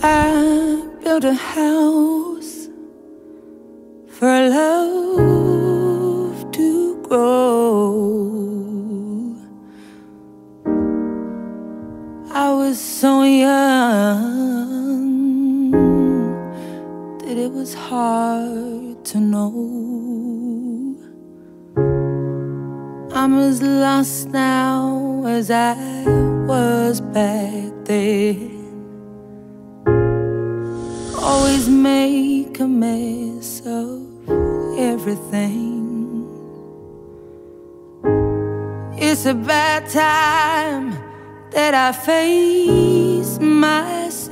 built a house for love to grow. I was so young that it was hard to know. I'm as lost now as I was back then always make a mess of everything. It's a bad time that I face myself.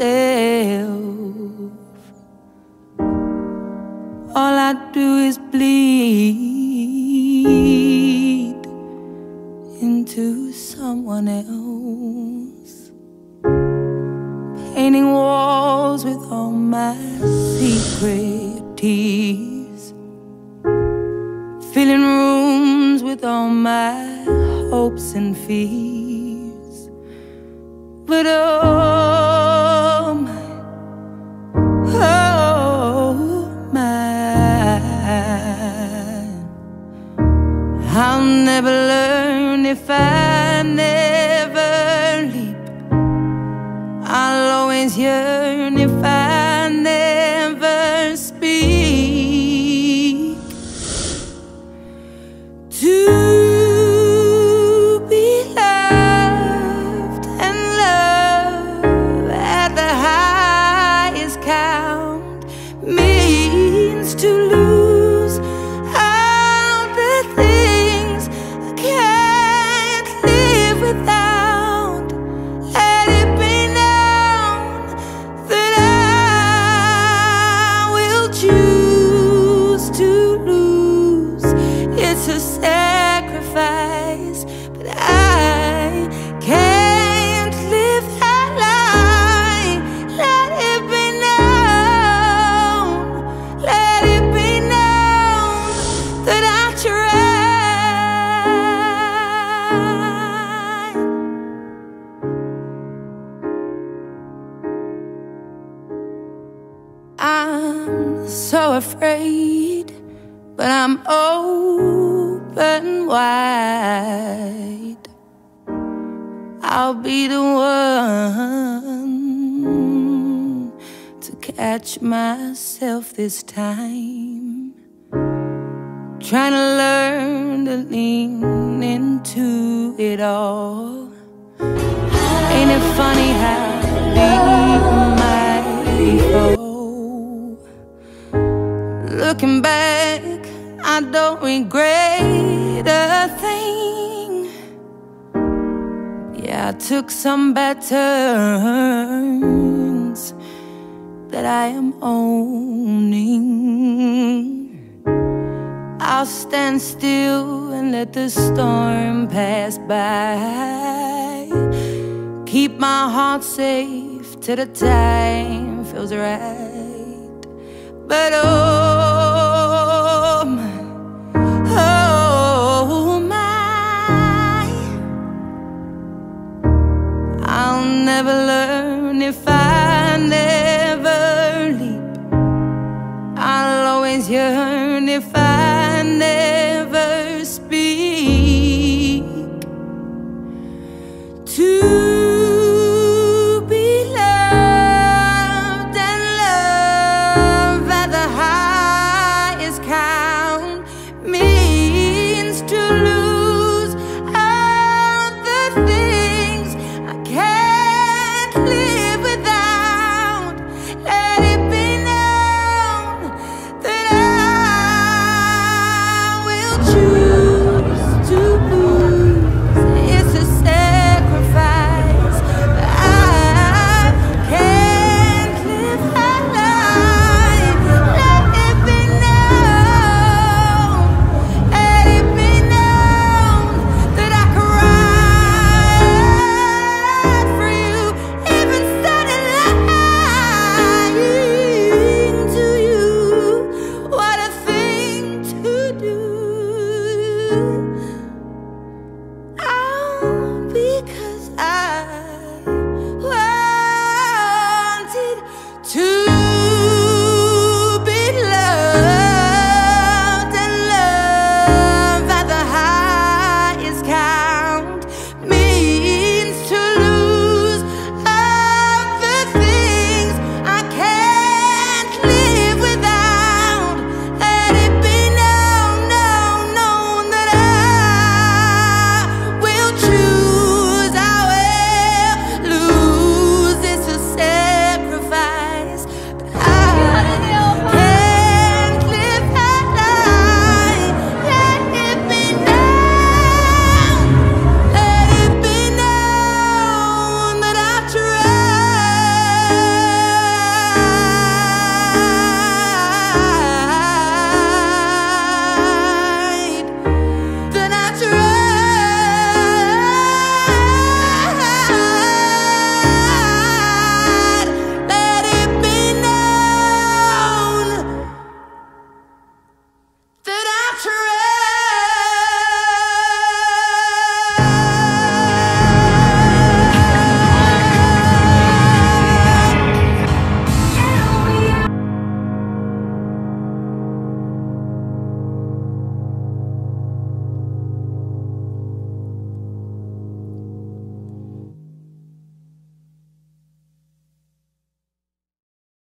All I do is bleed into someone else painting my secret tears, filling rooms with all my hopes and fears. But oh my, oh my, I'll never learn if I never leave. I'll always yearn A sacrifice, but I can't live that lie. Let it be known, let it be known that I tried. I'm so afraid, but I'm open wide. I'll be the one to catch myself this time. Trying to learn to lean into it all. Ain't it funny how deep might go? Looking back, I don't regret a thing. Yeah, I took some bad turns that I am owning. I'll stand still and let the storm pass by. Keep my heart safe till the time feels right. But oh yearn if I